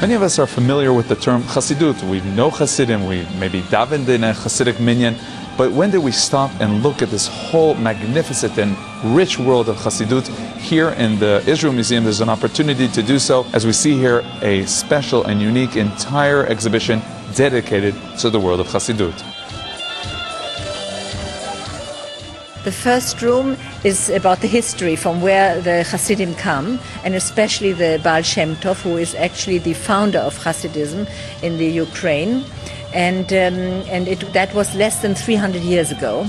Many of us are familiar with the term Chassidut. We know Chassidim, we maybe davened in a Chassidic minyan, but when did we stop and look at this whole magnificent and rich world of Chassidut? Here in the Israel Museum, there's an opportunity to do so. As we see here, a special and unique entire exhibition dedicated to the world of Chassidut. The first room is about the history from where the Hasidim come, and especially the Baal Shem Tov, who is actually the founder of Hasidism in the Ukraine. And, um, and it, that was less than 300 years ago.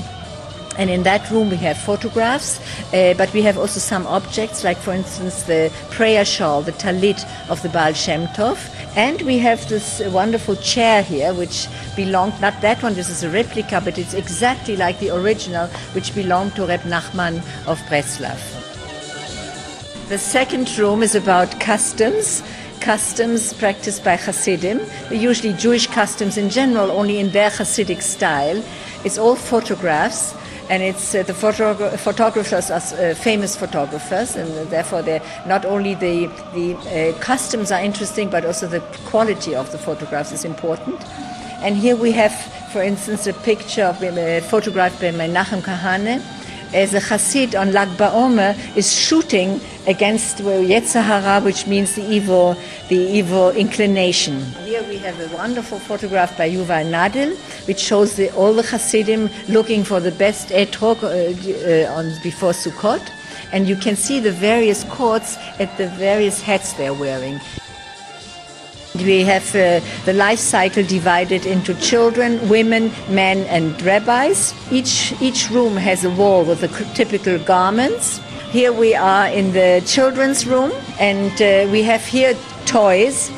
And in that room we have photographs, uh, but we have also some objects, like for instance the prayer shawl, the talit of the Baal Shem Tov. And we have this wonderful chair here, which belonged, not that one, this is a replica, but it's exactly like the original, which belonged to Reb Nachman of Breslav. The second room is about customs customs practiced by Hasidim, usually Jewish customs in general, only in their Hasidic style. It's all photographs and it's uh, the photogra- photographers are uh, famous photographers, and therefore they're not only the the uh, customs are interesting, but also the quality of the photographs is important. And here we have, for instance, a picture of a photograph by Menachem Kahane as a Hasid on Lag BaOmer is shooting against Yetzer Hara, which means the evil, the evil inclination. Here we have a wonderful photograph by Yuval Nadel, which shows the, all the Hasidim looking for the best etrog uh, uh, on before Sukkot, and you can see the various courts at the various hats they're wearing. We have uh, the life cycle divided into children, women, men, and rabbis. Each, each room has a wall with the typical garments. Here we are in the children's room, and uh, we have here toys.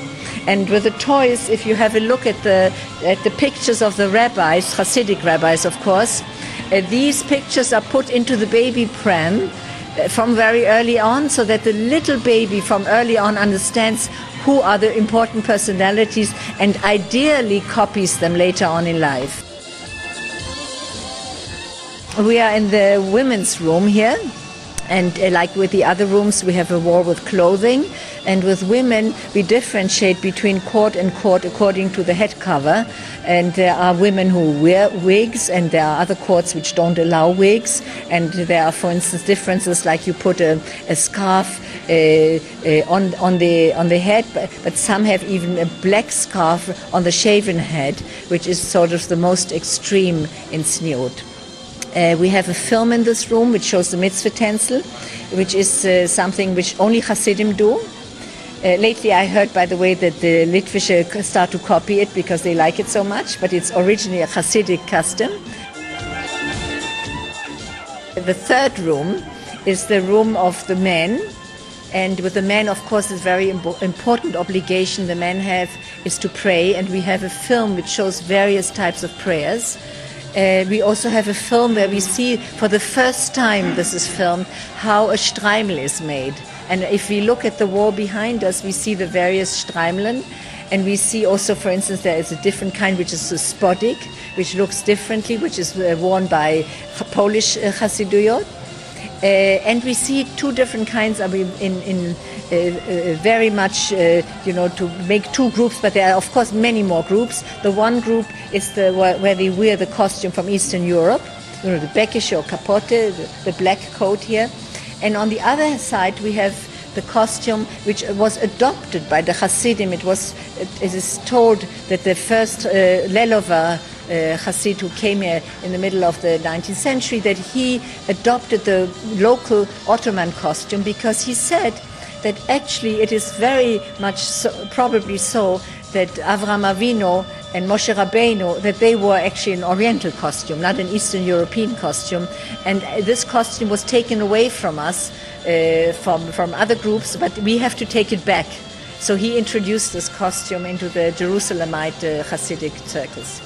And with the toys, if you have a look at the, at the pictures of the rabbis, Hasidic rabbis, of course, uh, these pictures are put into the baby pram uh, from very early on so that the little baby from early on understands who are the important personalities and ideally copies them later on in life. We are in the women's room here. And uh, like with the other rooms, we have a wall with clothing. And with women, we differentiate between court and court according to the head cover. And there are women who wear wigs, and there are other courts which don't allow wigs. And there are, for instance, differences like you put a, a scarf uh, uh, on, on, the, on the head, but, but some have even a black scarf on the shaven head, which is sort of the most extreme in Tzniut. Uh, we have a film in this room which shows the mitzvah tencel, which is uh, something which only Hasidim do. Uh, lately, I heard, by the way, that the Litvische start to copy it because they like it so much, but it's originally a Hasidic custom. The third room is the room of the men, and with the men, of course, it's very impo- important obligation the men have is to pray, and we have a film which shows various types of prayers. Uh, we also have a film where we see for the first time, this is filmed, how a streimel is made. And if we look at the wall behind us, we see the various streimlen. And we see also, for instance, there is a different kind which is a spodik, which looks differently, which is uh, worn by Polish uh, Hasiduyot. Uh, and we see two different kinds of in, in uh, uh, very much, uh, you know, to make two groups, but there are of course many more groups. The one group is the where, they wear the costume from Eastern Europe, you know, the Bekish or capote, the, the black coat here, and on the other side we have the costume which was adopted by the Hasidim. It was, it is told that the first uh, Lelover uh, Hasid who came here in the middle of the 19th century, that he adopted the local Ottoman costume because he said that actually it is very much so, probably so that Avram Avinu and Moshe Rabbeinu that they wore actually an Oriental costume, not an Eastern European costume, and this costume was taken away from us uh, from from other groups, but we have to take it back. So he introduced this costume into the Jerusalemite uh, Hasidic circles.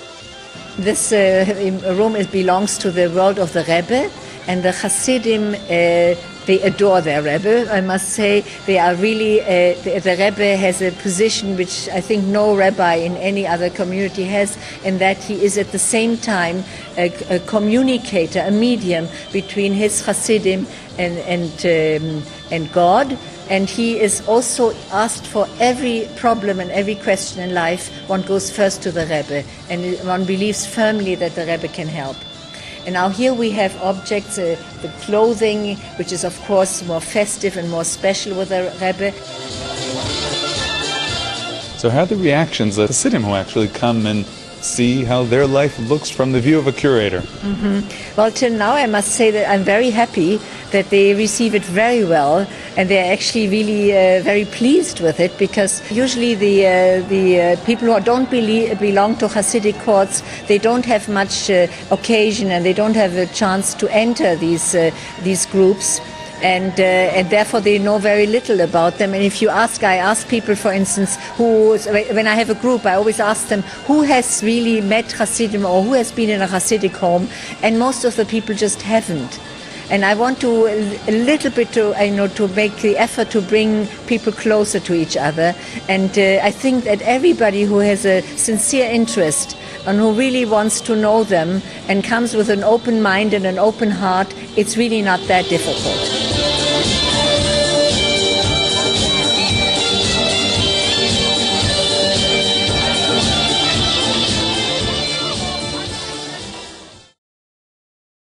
This uh, room is, belongs to the world of the Rebbe, and the Hasidim uh, they adore their Rebbe. I must say they are really, uh, the, the Rebbe has a position which I think no rabbi in any other community has, in that he is at the same time a, a communicator, a medium between his Hasidim and, and, um, and God. And he is also asked for every problem and every question in life. One goes first to the Rebbe, and one believes firmly that the Rebbe can help. And now here we have objects, uh, the clothing, which is of course more festive and more special with the Rebbe. So how are the reactions of the Hasidim who actually come and see how their life looks from the view of a curator? Well, till now, I must say that I'm very happy that they receive it very well, and they're actually really uh, very pleased with it because usually the uh, the uh, people who don't belie- belong to Hasidic courts they don't have much uh, occasion and they don't have a chance to enter these uh, these groups. And, uh, and therefore they know very little about them. And if you ask, I ask people, for instance, who, when I have a group, I always ask them who has really met Hasidim or who has been in a Hasidic home, and most of the people just haven't. And I want to a little bit to you know to make the effort to bring people closer to each other. And uh, I think that everybody who has a sincere interest and who really wants to know them and comes with an open mind and an open heart, it's really not that difficult.